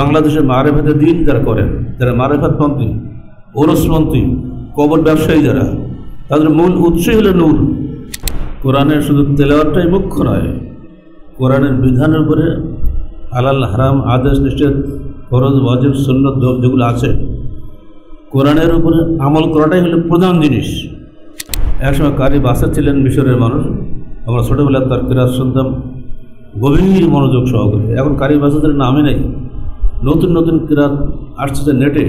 বাংলাদেশের মারেফাতে দিন যারা করেন, যারা মারেফাতপন্থী ওরসপন্থী কবর ব্যবসায়ী যারা, তাদের মূল উৎসই হলো নূর। কোরআনের শুধু তেলাওয়াতটাই মুখ্য নয়, কোরআনের বিধানের উপরে হালাল হারাম আদেশ নিষেধ, ফরজ, ওয়াজিব, সুন্নত যেগুলো আছে, কোরআনের উপরে আমল করাটাই হলো প্রধান জিনিস। একসময় কারি বাসা ছিলেন মিশরের মানুষ, আমরা ছোটোবেলায় তার কিরাত শুনতাম, গভীর মনোযোগ সহকারে। এখন কারি বাসাদের নামে নেই। নতুন নতুন কিরাত আসছে নেটে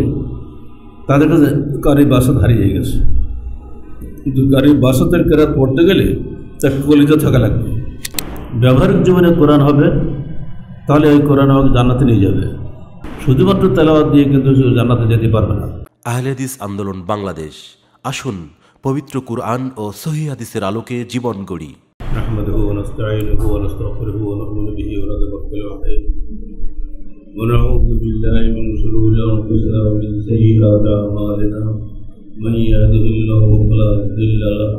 তাদের কাছে কারি বাসাত হারিয়ে গেছে কিন্তু কারি বাসাতের কেরাত পড়তে গেলে তার কলিজা থাকা লাগবে ব্যবহারিক জীবনে কোরআন হবে তাহলে ওই কোরআন আমাকে জান্নাতে নিয়ে যাবে শুধুমাত্র তেলাওয়াত দিয়ে কিন্তু সে জান্নাতে যেতে পারবে না আহলেদিস আন্দোলন বাংলাদেশ আসুন পবিত্র কুরআন ও সহি হাদিসের আলোকে জীবন গড়ি نحمده ونستعينه ونستغفره ونؤمن به ونتوكل عليه ونعوذ بالله من شرور أنفسنا ومن سيئات أعمالنا. من يهده الله فلا مضل له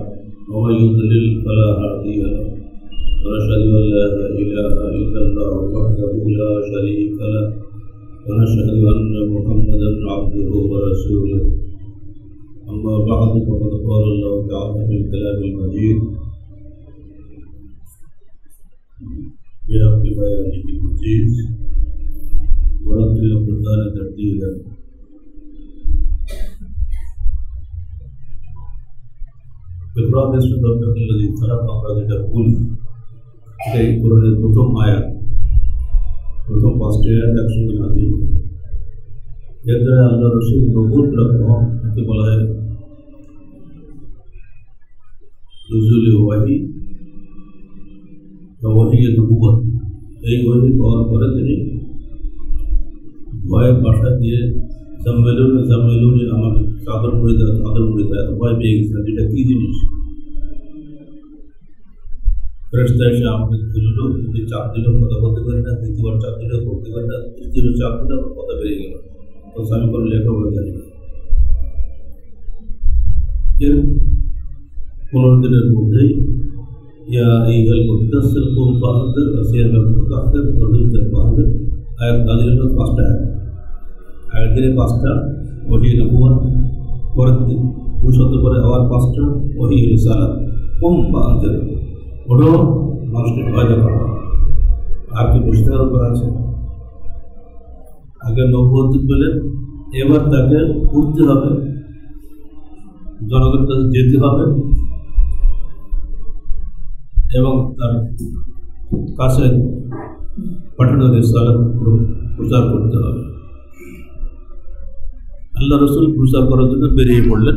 ومن يضلل فلا هادي له. ونشهد أن لا إله إلا الله وحده لا شريك له. ونشهد أن محمدا عبده ورسوله. أما بعد فقد قال الله تعالى في الكلام المجيد. بحق بيانه المجيد. ورتل القرآن ترتيلا اقرأ باسم ربك الذي خلق আমরা যেটা বলি এটাই কোরআনের প্রথম আয়াত প্রথম পাঁচটি আয়াত একসঙ্গে নাজিল এর দ্বারা আল্লাহ রসুল নবুল প্রাপ্ত হন একে বলা হয় নজরুল ওয়াহি বা ওহিয়ে নবুয়াত এই ওহি পাওয়ার পরে তিনি ভয়ের বাসা দিয়ে সম্মেলনে সম্মেলনে আমার চাদর পড়ে দেওয়া চাদর পড়ে দেওয়া, এত ভয় পেয়ে গেছিলাম যেটা কী জিনিস? ফেরস্তা এসে আমাকে খুললো যদি চাপ দিল, কথা বলতে পারি না, দ্বিতীয়বার চাপ দিলেও করতে পারি না তৃতীয় চাপ দিলে, আমার কথা বেরিয়ে গেল। তো আমি কোনো লেখাপড়া জানি না। এর পনেরো দিনের মধ্যেই, ইয়া মুদাসসির কুম ফাহাদের আসিয়াল মুতাফির ওয়াহিদ ফাহাদের আয়াত নাজিল পাঁচটা আয়াত। আগের পাঁচটা, ওহি নবুয়াত পরের দিন দুই শত পরে আবার পাঁচটা, ওহি রিসালাত। কুম ফাহাদের ওঠো, মানুষকে ভয় দেখা আর কি বুঝতে উপর আছে? আগে নবুয়াত পেলে এবার তাকে উঠতে হবে। জনগণের কাছে যেতে হবে। এবং তার কাছে পাঠানো রিসালাত প্রচার করতে হবে। আল্লাহ রসুল প্রচার করার জন্য বেরিয়ে পড়লেন।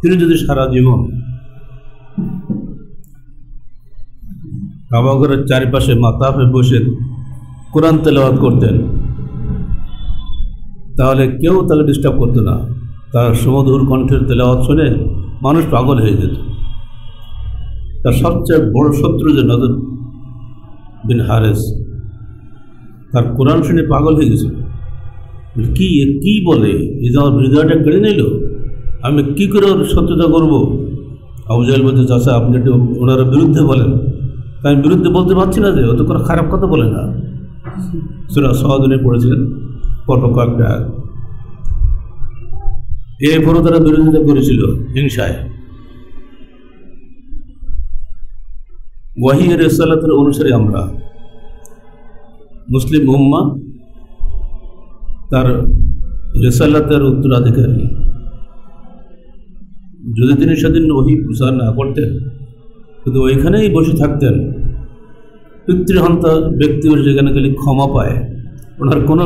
তিনি যদি সারা জীবন কাবাগরের চারিপাশে মাতাফে বসে কোরআন তেলাওয়াত করতেন, তাহলে কেউ তাকে ডিস্টার্ব করতো না। তার সুমধুর কণ্ঠের তেলাওয়াত শুনে মানুষ পাগল হয়ে যেত। তার সবচেয়ে বড় শত্রু যে নজর বিন হারেস, তার কোরআন শুনে পাগল হয়ে গেছিল কি কী বলে? এ যে আমার হৃদয়টা কেড়ে নিল? আমি কী করে ওর সত্যতা করব? আবুজাল বলতে চাষা আপনি একটু ওনার বিরুদ্ধে বলেন। তা আমি বিরুদ্ধে বলতে পারছি না যে, ও তো কোনো খারাপ কথা বলে না। সেটা সহজনে পড়েছিলেন, পরপর কয়েকটা এরপরও তারা বিরোধিতা করেছিল হিংসায়। ওয়াহিয়ের রেসালাতের অনুসারে আমরা। মুসলিম উম্মা তার রেসালাতের উত্তরাধিকারী। যদি তিনি সেদিন ওহি প্রচার না করতেন, কিন্তু ওইখানেই বসে থাকতেন, পিতৃহন্তা ব্যক্তি যেখানে গেলে ক্ষমা পায়, ওনার কোনো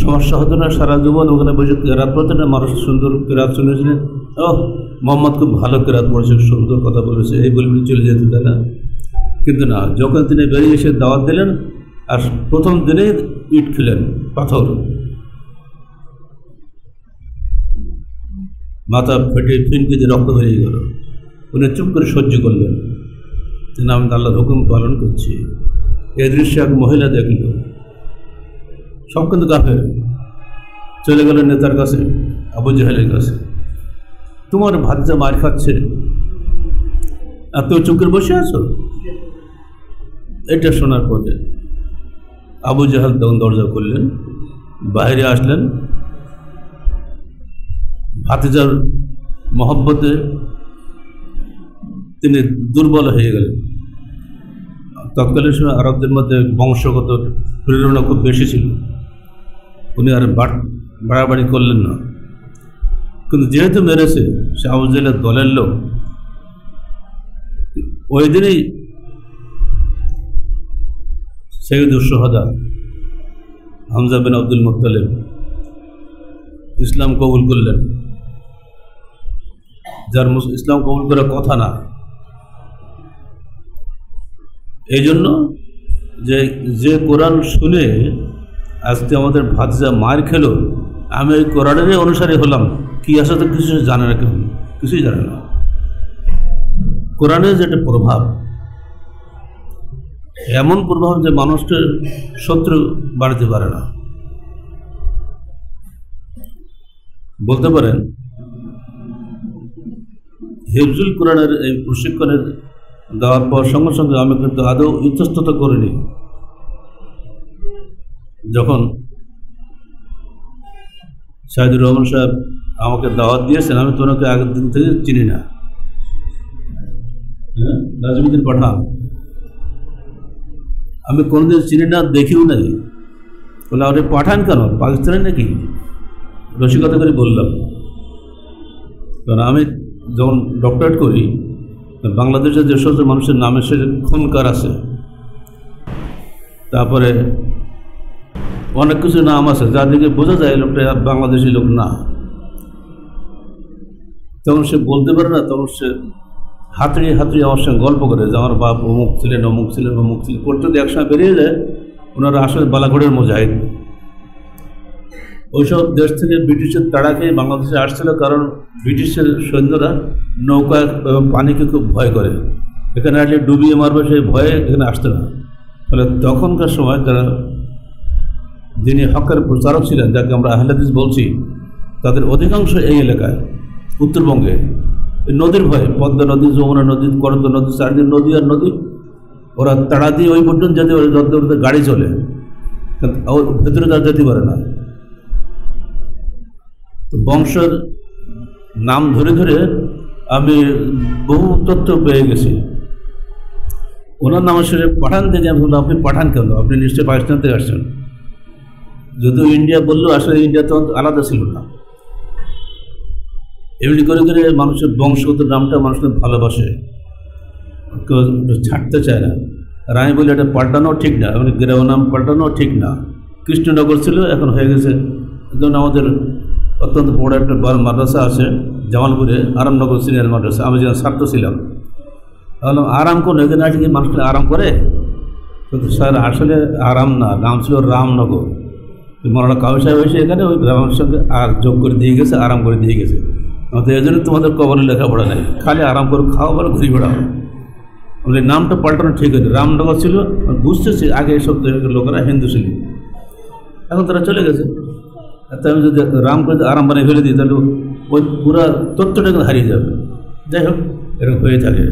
সমস্যা হতো না, সারা জীবন ওখানে বসে কেরাত পড়তেন না মানুষ সুন্দর কেরাত শুনেছিলেন ও মোহাম্মদ খুব ভালো কেরাত পড়েছে, সুন্দর কথা বলেছে, এই বলে চলে যেত তাই না? কিন্তু না, যখন তিনি বেরিয়ে এসে দাওয়াত দিলেন আর প্রথম দিনে ইট খেলেন, পাথর। মাথা ফেটে ফিনকে দিয়ে রক্ত বেরিয়ে গেল। উনি চুপ করে সহ্য করলেন। তিনি আমি আল্লাহর হুকুম পালন করছি। এই দৃশ্য এক মহিলা দেখল। সব কিন্তু কাফের। চলে গেল নেতার কাছে, আবু জাহেলের কাছে। তোমার ভাতটা মার খাচ্ছে। আর তুমি চুপ করে বসে আছো? এটা শোনার পরে আবু জাহাল তখন দরজা করলেন বাইরে আসলেন। ভাতিজার মহব্বতে তিনি দুর্বল হয়ে গেলেন। তৎকালীন সময় আরবদের মধ্যে বংশগত প্রেরণা খুব বেশি ছিল। উনি আর বাড়াবাড়ি করলেন না। কিন্তু যেহেতু মেরেছে, সে আবুজালের দলের লোক। ওই দিনই সৈয়দুর সোহাদা হামজা বিন আব্দুল মুতালেব ইসলাম কবুল করলেন। যার ইসলাম কবুল করার কথা না। এই জন্য যে যে কোরআন শুনে আজকে আমাদের ভাতিজা মার খেলো, আমি ওই কোরআনেরই অনুসারে হলাম। কি আসে তো কিছু জানে না কেউ, কিছুই জানে না। কোরআনের যেটা প্রভাব এমন প্রভাব যে মানুষকে শত্রু বাড়তে পারে না। বলতে পারেন, হিফজুল কোরআনের এই প্রশিক্ষণের দেওয়ার পর সঙ্গে সঙ্গে আমি কিন্তু আদৌ ইতস্তত করিনি। যখন শাহিদুর রহমান সাহেব আমাকে দাওয়াত দিয়েছেন, আমি তোমাকে আগের দিন থেকে চিনি না। হ্যাঁ? নাজমুদ্দিন পাঠান। আমি কোনোদিন চিনি না, দেখিও নাই। বলে আপনি পাঠান কেন? পাকিস্তানে নাকি? রসিকতা করে বললাম, কারণ আমি যখন ডক্টরেট করি, বাংলাদেশের যে সমস্ত মানুষের নামে সে খুনকার আছে। তারপরে অনেক কিছু নাম আছে যার দিকে বোঝা যায় লোকটা বাংলাদেশি লোক না। তখন সে বলতে পারে না, তখন সে হাতড়িয়ে হাতড়িয়ে আমার সঙ্গে গল্প করে যে আমার বাপ অমুক ছিলেন অমুক ছিলেন অমুক ছিলেন। করতে তো একসময় বেরিয়ে যায়, ওনারা আসলে বালাঘড়ের মোজাহিদ। ওইসব দেশ থেকে ব্রিটিশের তাড়া খেয়ে বাংলাদেশে আসছিল কারণ ব্রিটিশের সৈন্যরা নৌকা এবং পানিকে খুব ভয় করে। এখানে আসলে ডুবিয়ে মারবে সেই ভয়ে এখানে আসতে না। ফলে তখনকার সময় তারা যিনি হকের প্রচারক ছিলেন, যাকে আমরা আহলাদিস বলছি, তাদের অধিকাংশ এই এলাকায় উত্তরবঙ্গে নদীর ভয়ে, পদ্মা নদী, যমুনা নদী, করদ নদী চারদিন নদী আর নদী, ওরা তাড়া দিয়ে ওই পর্যন্ত যেতে পারে যত গাড়ি চলে। ওর ভেতরে তারা যেতে পারে না। তো বংশের নাম ধরে ধরে আমি বহু তথ্য পেয়ে গেছি। ওনার নাম আসলে পাঠান থেকে আমি বললাম আপনি পাঠান কেন? আপনি নিশ্চয়ই পাকিস্তান থেকে আসছেন। যদিও ইন্ডিয়া বললেও আসলে ইন্ডিয়া তো আলাদা ছিল না। এমনি করে করে মানুষের বংশগত নামটা মানুষকে ভালোবাসে। কেউ ছাড়তে চায় না। আমি বলি, এটা পাল্টানো ঠিক না। মানে গ্রাম নাম পাল্টানো ঠিক না। কৃষ্ণনগর ছিল, এখন হয়ে গেছে। যেমন আমাদের অত্যন্ত বড় একটা মাদ্রাসা আছে, জামালপুরে, আরামনগর সিনিয়র মাদ্রাসা। আমি যেখানে ছাত্র ছিলাম। তাহলে আরাম করলে এখানে আসলে কি মানুষটা আরাম করে? কিন্তু স্যার, আসলে আরাম না। নাম ছিল রামনগর। মরানা কাউ সাহেব এসে এখানে, ওই গ্রামের সঙ্গে আর যোগ করে দিয়ে গেছে, আরাম করে দিয়ে গেছে। তো এই জন্য তোমাদের কবরে লেখাপড়া নেই। খালি আরাম করে, খাওয়া বলে ঘুরি বেড়াও। বলে, নামটা পাল্টানো ঠিক হয়েছে রামনগর ছিল বুঝতেছি আগে এসব লোকেরা হিন্দু ছিল। এখন তারা চলে গেছে। তাই আমি যদি রাম করে আরাম বানিয়ে ফেলে দিই, তাহলে ওই পুরো তথ্যটা কিন্তু হারিয়ে যাবে। যাই হোক, এরকম হয়ে থাকে।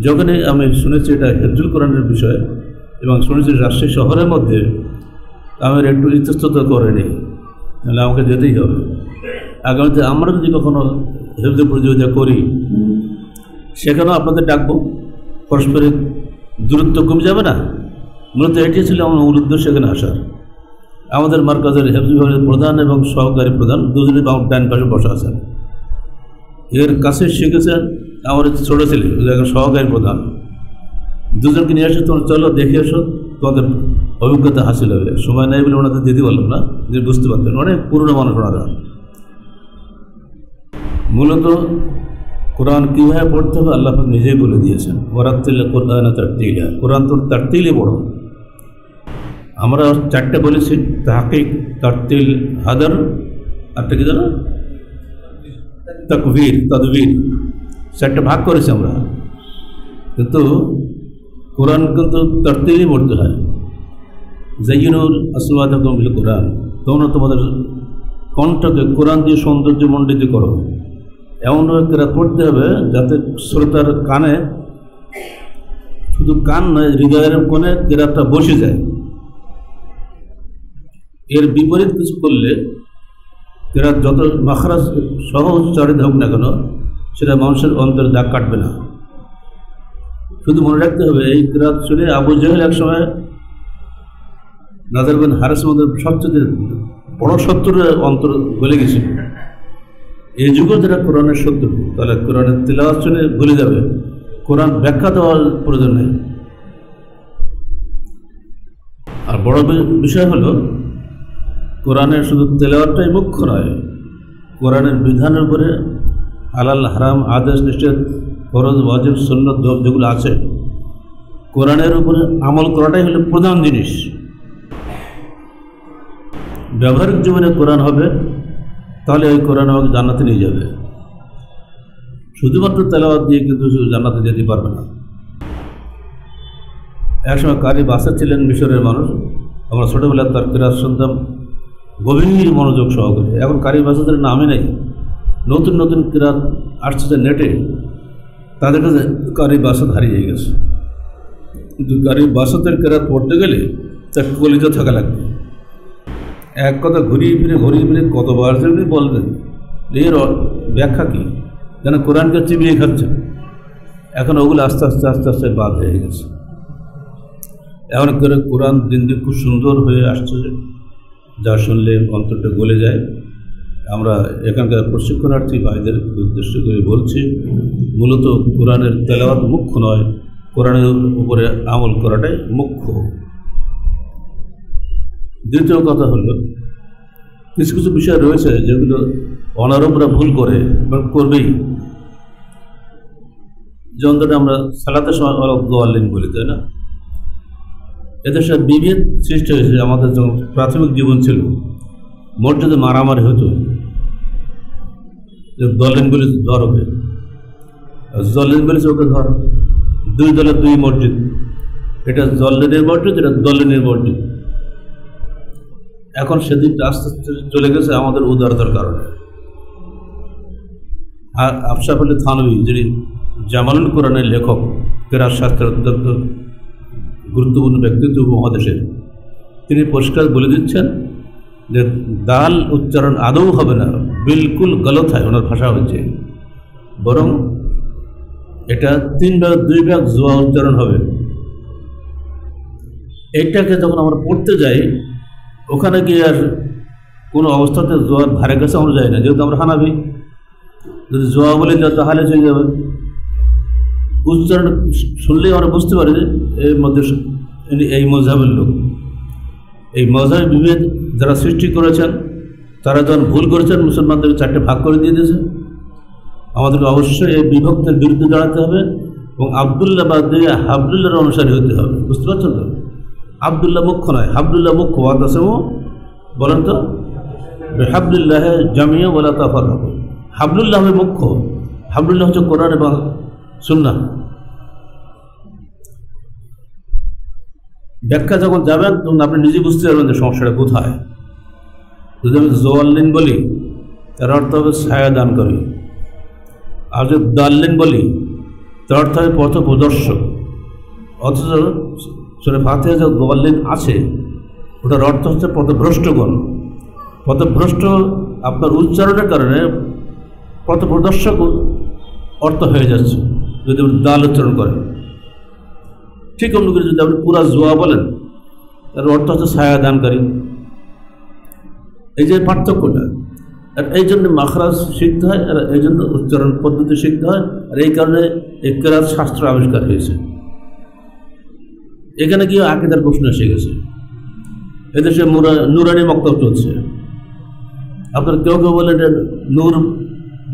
যখনই আমি শুনেছি এটা হেফজুল কোরআনের বিষয়, এবং শুনেছি রাজশাহী শহরের মধ্যে আমার একটু ইতস্তত করেনি তাহলে আমাকে যেতেই হবে। আগামীতে আমরা যদি কখনো হেফজুল প্রতিযোগিতা করি, সেখানেও আপনাদের ডাকবো। পারস্পরিক দূরত্ব কমে যাবে না। মূলত এটি ছিল আমার মূল উদ্দেশ্য এখানে আসার। আমাদের মার্কাজের হেফজ বিভাগের প্রধান এবং সহকারী প্রধান দুজনই ডান পাশে বসা আছেন। এর কাছে শিখেছেন আমার ছোটো ছেলে সহকারী প্রধান। দুজনকে নিয়ে আসে তোমার চলো, দেখে এসো। তোমাদের অভিজ্ঞতা হাসিল হবে। সময় নেই বলে ওনাদের দিতে পারলাম না, যে বুঝতে পারতেন। অনেক পুরনো মানুষ ওনারা। মূলত কোরআন কীভাবে পড়তে হবে আল্লাহ নিজেই বলে দিয়েছেন। ওরাত্তিল্লা কোরআন তারতিলা কোরআন তোর তার তিলে পড়ো আমরা চারটে বলেছি, তাহাকিক তারতিল হাদার আরটা কি জানো তকবীর, তদবীর। চারটে ভাগ করেছি আমরা। কিন্তু কোরআন কিন্তু তারতিলই পড়তে হয়। জাইনুল আসমাদ কমিল কোরআন। তোমরা তোমাদের কণ্ঠকে কোরআন দিয়ে সৌন্দর্য মণ্ডিত করো। এমনভাবে কেরাত পড়তে হবে যাতে শ্রোতার কানে শুধু কান নয়, হৃদয়ের কোণে কেরাতটা বসে যায়। এর বিপরীত কিছু করলে এরা যত মাখরাজ সহ উচ্চারিত হোক না কেন, সেটা মানুষের অন্তরে দাগ কাটবে না। শুধু মনে রাখতে হবে, এই কিরাত শুনে আবু জাহেল এক সময় নাজার বিন হারেস মধ্যে সবচেয়ে বড় শত্রুর অন্তর গলে গেছিল। এই যুগে যারা কোরআনের শব্দ তাহলে কোরআনের তেলাওয়াত শুনে ভুলে যাবে। কোরআন ব্যাখ্যা দেওয়ার প্রয়োজন নেই। আর বড় বিষয় হলো কোরআনের শুধু তেলাওয়াতটাই মুখ্য নয়, কোরআনের বিধানের উপরে হালাল, হারাম আদেশ, নিষেধ, ফরজ, ওয়াজিব, সুন্নত যেগুলো আছে, কোরআনের উপরে আমল করাটাই হলো প্রধান জিনিস। ব্যবহারিক জীবনে কোরআন হবে তাহলে ওই কোরআন আমাকে জান্নাতে নিয়ে যাবে। শুধুমাত্র তেলাওয়াত দিয়ে কিন্তু জান্নাতে যেতে পারবে না। একসময় কারি বাসা ছিলেন মিশরের মানুষ। আমরা ছোটোবেলায় তার কিরাত শুনতাম। গভীর মনোযোগ সহকারে। এখন কারি বাসাদের নামে নেই। নতুন নতুন কিরাত আসছে নেটে। তাদের কাছে কারি বাসাত হারিয়ে গেছে। কিন্তু কারি বাসাতের কিরাত পড়তে গেলে তার কলিতে থাকা লাগবে। এক কথা ঘুরিয়ে ফিরে ঘুরিয়ে ফিরে কতবার যে বলবেন? এর ব্যাখ্যা কী? যেন কোরআনকে চিবিয়ে খাচ্ছে। এখন ওগুলো আস্তে আস্তে আস্তে আস্তে বাদ হয়ে গেছে। এমন করে কোরআন দিন দিন খুব সুন্দর হয়ে আসছে যা শুনলে অন্তরটা গলে যায়। আমরা এখানকার প্রশিক্ষণার্থী ভাইদের উদ্দেশ্য করে বলছি, মূলত কোরআনের তেলাওয়াত মুখ্য নয়, কোরআনের উপরে আমল করাটাই মুখ্য। দ্বিতীয় কথা হলো, কিছু কিছু বিষয় রয়েছে যেগুলো অনারবরা ভুল করে এবং করবেই। যেমন ধরে আমরা সালাতের সময় দোয়াল্লিন বলি, তাই না? এদের সাথে বিভেদ সৃষ্টি হয়েছে, আমাদের যখন প্রাথমিক জীবন ছিল, মসজিদে মারামারি হতো। দলেন বলে ধর ওকে। জলেন বলেছে ওকে ধর। দুই দলের দুই মসজিদ। এটা জল্লেনের মসজিদ, এটা দলেনের মসজিদ। এখন সেদিকটা আস্তে আস্তে চলে গেছে আমাদের উদারতার কারণে। আর আফসাফ আলী থানবী যিনি জামালুল কোরআনের লেখক কেরার শাস্ত্রের অত্যন্ত গুরুত্বপূর্ণ ব্যক্তিত্ব মহাদেশের তিনি পরিষ্কার বলে দিচ্ছেন যে দাল উচ্চারণ আদৌ হবে না, বিলকুল গলত হয়, ওনার ভাষা হচ্ছে। বরং এটা তিন ভাগ দুই ভাগ জোয়া উচ্চারণ হবে। এটাকে যখন আমরা পড়তে যাই ওখানে গিয়ে আর কোনো অবস্থাতে জোয়ার ধারে কাছে আমরা যাই না, যেহেতু আমরা হানাবি। যদি জোয়া বলে তাহলে চলে যাবে। উচ্চারণ শুনলেই আমরা বুঝতে পারি যে এর মধ্যে এই মজাবের লোক। এই মজাবের বিভেদ যারা সৃষ্টি করেছেন, তারা যখন ভুল করেছেন, মুসলমানদেরকে চারটে ভাগ করে দিয়ে দিয়েছে। আমাদেরকে অবশ্যই এই বিভক্তের বিরুদ্ধে দাঁড়াতে হবে এবং আবদুল্লাহ বাদ দিয়ে হাবদুল্লাহর অনুসারী হতে হবে। বুঝতে পারছেন তো? আবদুল্লাহ মুখ্য নয় হাবদুল্লাহ মুখ্য ওয়াদাসমু বলেন তো। হাবদুল্লাহ জামিয়া বলা তাফার হবে হাবলুল্লাহ হবে মুখ্য। হাবদুল্লাহ হচ্ছে কোরআন এবং সুন্না ব্যাখ্যা যখন যাবেন, তখন আপনি নিজে বুঝতে পারবেন যে সমস্যাটা কোথায়। যদি আমি জোয়াল্লিন বলি, তার অর্থ হবে ছায়া দান করি। আর যদি দাল্লিন বলি, তার অর্থ হবে পথ প্রদর্শক অথচ সেটা ফাতে যে গোয়াল্লিন আছে, ওটার অর্থ হচ্ছে পথভ্রষ্টগণ। পথভ্রষ্ট আপনার উচ্চারণের কারণে পথপ্রদর্শক অর্থ হয়ে যাচ্ছে, যদি আপনি দাল উচ্চারণ করেন। ঠিক অন্য করে যদি আপনি পুরা জোয়া বলেন, তার অর্থ হচ্ছে ছায়া দানকারী। এই যে পার্থক্যটা, আর এই জন্য মাখরাজ শিখতে হয়, আর এই জন্য উচ্চারণ পদ্ধতি শিখতে হয়, আর এই কারণে এই শাস্ত্র আবিষ্কার হয়েছে। এখানে গিয়ে আকিদার প্রশ্ন এসে গেছে। এদেশে নুরানি মক্তব চলছে। আপনার কেউ কেউ বলে যে নূর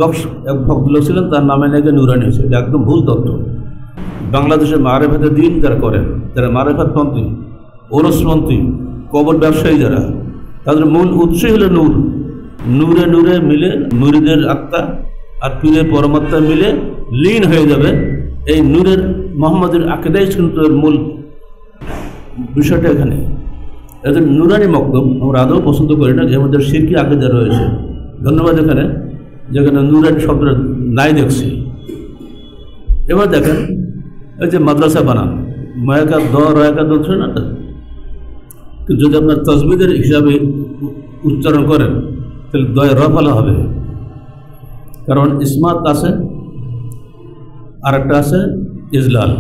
বক্স এক ভক্তলোক ছিলেন, তার নামে নাকি নুরানি হয়েছে, এটা একদম ভুল তথ্য। বাংলাদেশে মারেফাতে দিন যারা করেন যারা মারেফাত ওরস মন্ত্রী, কবর ব্যবসায়ী যারা, তাদের মূল উৎসই হলো নূর। নূরে নূরে মিলে নুরিদের আত্মা আর পীরের পরমাত্মা মিলে লীন হয়ে যাবে। এই নূরের মোহাম্মদের আকেদাই কিন্তু মূল বিষয়টা এখানে। এদের নুরানি মক্তব আমরা আদৌ পছন্দ করি না এর মধ্যে সিরকি আকেদা রয়েছে। ধন্যবাদ এখানে, যেখানে নুরানি শব্দটা নাই দেখছি। এবার দেখেন, এই যে মাদ্রাসা বানান মায়াকা দ রয়াকা দচ্ছে না যদি আপনার তসবিদের হিসাবে উচ্চারণ করেন, তাহলে দয় র ফলা হবে। কারণ ইসমাত আছে আর একটা আছে, ইজলাল।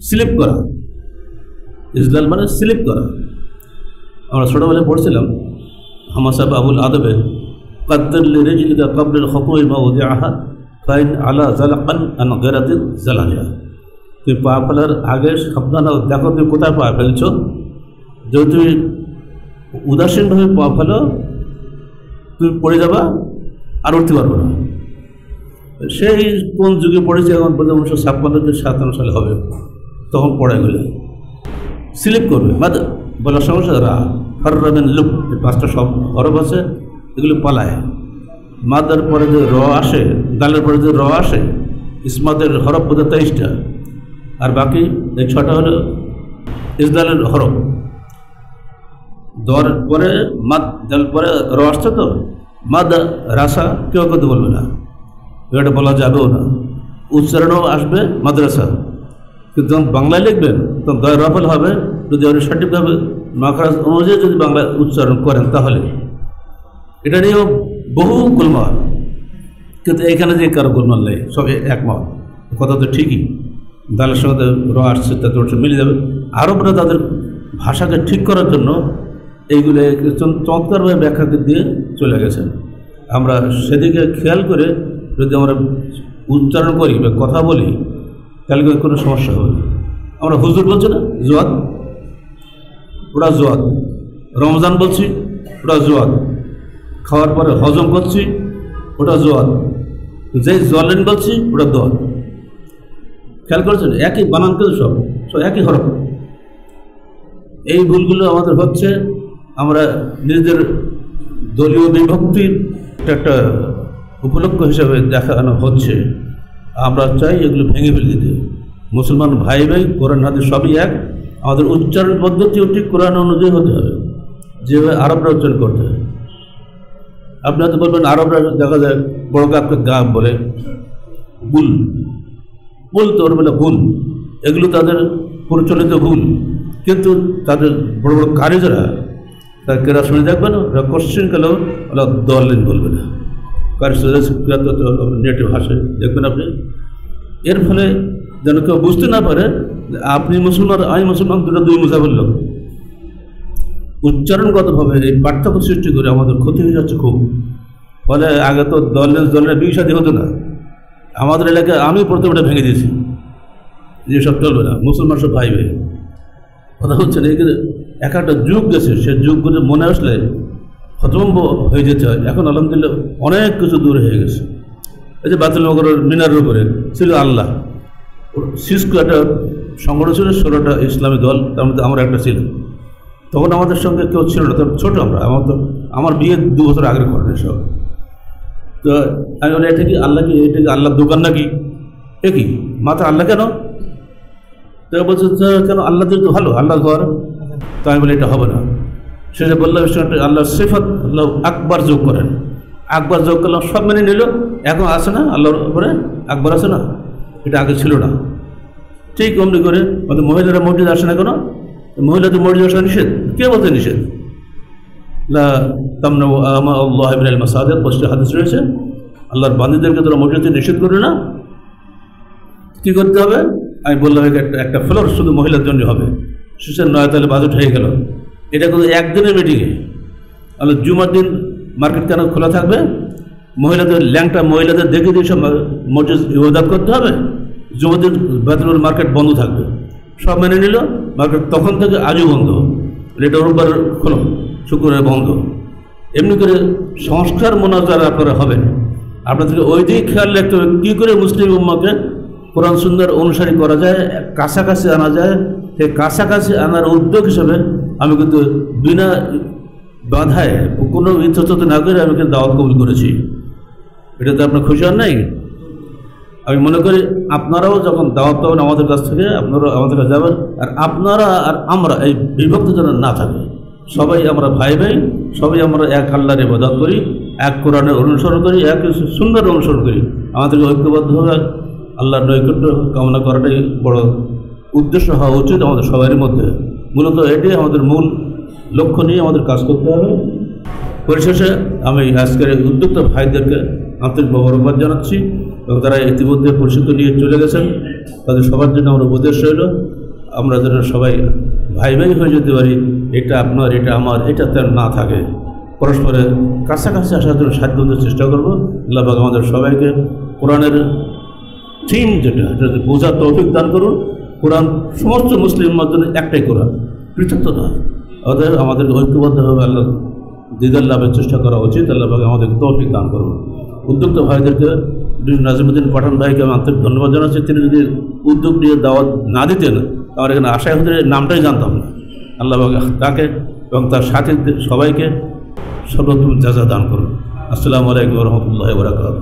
স্লিপ করা। ইজলাল মানে স্লিপ করা। আমরা ছোটোবেলায় পড়ছিলাম হামাসাব আবুল আদবে কাদ্দুল রেজিকা কবল খপুই মাউদি আহা, ফাইন আলা জালাকান আন গেরাতিন জালালিয়া। তুমি পা ফেলার আগে সাবধান দেখো তুমি কোথায় পা ফেলছো। যদি তুমি উদাসীনভাবে পা ফেলো, তুমি পড়ে যাবা আর উঠতে পারবে না। সেই কোন যুগে পড়েছে এখন বলতে উনিশশো ছাপ্পান্ন সালে হবে, তখন পড়ে গেলে স্লিপ করবে। মাদ বলার সমস্যা রা ফররাবেন লুক এই পাঁচটা সব হরফ আছে, এগুলো পালায়। মাদার পরে যে র আসে, গালের পরে যে র আসে ইসমাতের হরফ বোধহয় তেইশটা। আর বাকি, এই ছটা হলো ইসদালের হরফ। দর পরে, মাদ, দাল পরে র আসছে তো, মাদ, রাসা কেউ কিন্তু বলবে না। এটা বলা যাবেও না। উচ্চারণও আসবে মাদ্রাসা। কিন্তু যখন বাংলায় লিখবেন, তখন দয় রফল হবে। যদি আপনি সঠিকভাবে মাখরাজ অনুযায়ী যদি বাংলা উচ্চারণ করেন তাহলে। এটা নিয়েও বহু গোলমাল। কিন্তু এখানে যে কারও গোলমাল নেই সব একমত। কথা তো ঠিকই। দালের সঙ্গে র আসছে তাতে ওটা মিলে যাবে। আরবরা তাদের ভাষাকে ঠিক করার জন্য এইগুলো চমৎকারভাবে ব্যাখ্যা দিয়ে চলে গেছেন আমরা সেদিকে খেয়াল করে যদি আমরা উচ্চারণ করি বা কথা বলি তাহলে কোনো সমস্যা হবে? আমরা হুজুর বলছি না? জোয়াদ? ওটা জোয়াদ। রমজান বলছি ওটা জোয়াদ। খাওয়ার পরে হজম করছি ওটা জোয়াদ। যে জলেন বলছি ওটা দোয়াদ। খেয়াল করেছেন? একই বানান কিন্তু সব সব একই হরফ। এই ভুলগুলো আমাদের হচ্ছে, আমরা নিজেদের দলীয় বিভক্তির একটা উপলক্ষ হিসেবে দেখানো হচ্ছে। আমরা চাই এগুলো ভেঙে ফেলে দিতে। মুসলমান ভাই ভাই, কোরআন হাদিস সবই এক। আমাদের উচ্চারণ পদ্ধতিও ঠিক কোরআন অনুযায়ী হতে হবে। যেভাবে আরবরা উচ্চারণ করতে হবে আপনি হয়তো বলবেন, আরবরা দেখা যায়, বড় কাপকে গা বলে। বুল বুল তো ওর বলে ভুল এগুলো তাদের প্রচলিত ভুল কিন্তু তাদের বড় বড় কারিজরা তার কেরা শুনে দেখবেন ওরা কোশ্চেন গেলেও ওরা দলেন বলবে না। নেটিভ ভাষায় দেখবেন আপনি। এর ফলে যেন কেউ বুঝতে না পারে আপনি মুসলমান আমি মুসলমান দুটো দুই মুসাফের লোক। উচ্চারণগতভাবে এই পার্থক্য সৃষ্টি করে আমাদের ক্ষতি হয়ে যাচ্ছে খুব। ফলে আগে তো দলের দলের বিয়ে হতো না। আমাদের এলাকায় আমি প্রথমে এটা ভেঙে দিয়েছি। যে সব চলবে না, মুসলমান সব ভাই ভাই কথা হচ্ছে না এক একটা যুগ গেছে, সে যুগগুলো মনে আসলে হতভম্ব হয়ে যেতে হয়। এখন আলহামদুলিল্লাহ অনেক কিছু দূরে হয়ে গেছে। এই যে বাতুল মগরের মিনারের উপরে ছিল আল্লাহ। সিসকো একটা সংগঠন ছিল ষোলোটা ইসলামী দল, তার মধ্যে আমার একটা ছিল। তখন আমাদের সঙ্গে কেউ ছিল না, তখন ছোটো আমরা। আমার তো, আমার বিয়ে দু বছর আগে করেন সব তো আমি বলি, এটা কি আল্লাহ কি, এটা কি আল্লাহর দোকান নাকি? এ কি? মাথা আল্লাহ কেন? তো বলছে কেন আল্লাহ তো ভালো আল্লাহ ঘর? তো আমি বলি, এটা হবে না। শেষে বললাম ইসলামটা আল্লাহর সিফত, আল্লাহ আকবার যোগ করেন। আকবার যোগ করলাম, সব মেনে নিল, এখন আসে না আল্লাহর উপরে? আকবর আছে না? এটা আগে ছিল না। ঠিক অমনি করে আমাদের মহিলারা মসজিদ আসে না কেন? মহিলাদের মসজিদ আসা নিষেধ। কে বলতে নিষেধ? আল্লাহ ইবরাল মাসাজিদ হাদিস রয়েছে। আল্লাহর বান্দীদেরকে তোরা মসজিদে নিষেধ করবে না। কি করতে হবে? আমি বললাম একটা একটা ফ্লোর শুধু মহিলার জন্য হবে। শেষের নয় তাহলে বাজেট হয়ে গেল। এটা কিন্তু একদিনের মিটিংয়ে তাহলে জুমার দিন মার্কেট কেন খোলা থাকবে? মহিলাদের, ল্যাংটা মহিলাদের দেখে দিয়ে সব মসজিদ ইবাদত করতে হবে। জুমার দিন বেতনের মার্কেট বন্ধ থাকবে। সব মেনে নিল মার্কেট তখন থেকে আজও বন্ধ। এটা রোববার খোলো, শুক্রবার বন্ধ। এমনি করে সংস্কার মোনাজারা আপনারা হবেন। আপনাদেরকে ওই দিকে খেয়াল রাখতে হবে, কী করে মুসলিম উম্মাকে কোরআন সুন্দর অনুসারী করা যায়, কাছাকাছি আনা যায়। সেই কাছাকাছি আনার উদ্যোগ হিসেবে আমি কিন্তু বিনা বাধায় কোনো ইচ্ছাচত না করে আমি কিন্তু দাওয়াত কবুল করেছি। এটাতে আপনার খুশি হন নাই? আমি মনে করি আপনারাও যখন দাওয়াত পাবেন আমাদের কাছ থেকে, আপনারাও আমাদের কাছে যাবেন। আর আপনারা আর আমরা এই বিভক্ত যেন না থাকে। সবাই আমরা ভাই ভাই সবাই আমরা এক আল্লাহর ইবাদত করি, এক কোরআনের অনুসরণ করি, এক সুন্দর অনুসরণ করি। আমাদেরকে ঐক্যবদ্ধভাবে আল্লাহর নৈকট্য কামনা করাটাই বড় উদ্দেশ্য হওয়া উচিত আমাদের সবারই মধ্যে। মূলত এটাই আমাদের মূল লক্ষ্য নিয়ে আমাদের কাজ করতে হবে। পরিশেষে আমি আজকের উদ্যোক্তা ভাইদেরকে আন্তরিক মোবারকবাদ জানাচ্ছি এবং তারা ইতিমধ্যে প্রশিক্ষণ নিয়ে চলে গেছেন। তাদের সবার জন্য আমার উপদেশ রইল। আমরা যেন সবাই ভাই ভাই হয়ে যেতে পারি, এটা আপনার, এটা আমার, এটা তেমন না থাকে। পরস্পরের কাছাকাছি আসার জন্য সাধ্য চেষ্টা করব। আল্লাহ আমাদের সবাইকে কোরআনের থিম যেটা বোঝার তৌফিক দান করুন। কোরআন সমস্ত মুসলিম জন্য একটাই কোরআন। পৃথক তো নয়। অতএব আমাদের ঐক্যবদ্ধভাবে আল্লাহ দিদার লাভের চেষ্টা করা উচিত। আল্লাহ পাক আমাদেরকে তৌফিক দান করুন। উদ্যোক্ত ভাইদেরকে নাজিমুদ্দিন পাঠান ভাইকে আমি আন্তরিক ধন্যবাদ জানাচ্ছি। তিনি যদি উদ্যোগ নিয়ে দাওয়াত না দিতেন আমার এখানে আশায় হতে নামটাই জানতাম না। আল্লাহ তাকে এবং তার সাথে সবাইকে সর্বোত্তম যাজা দান করুন। আসসালামু আলাইকুম রহমতুল্লাহ বরাকাত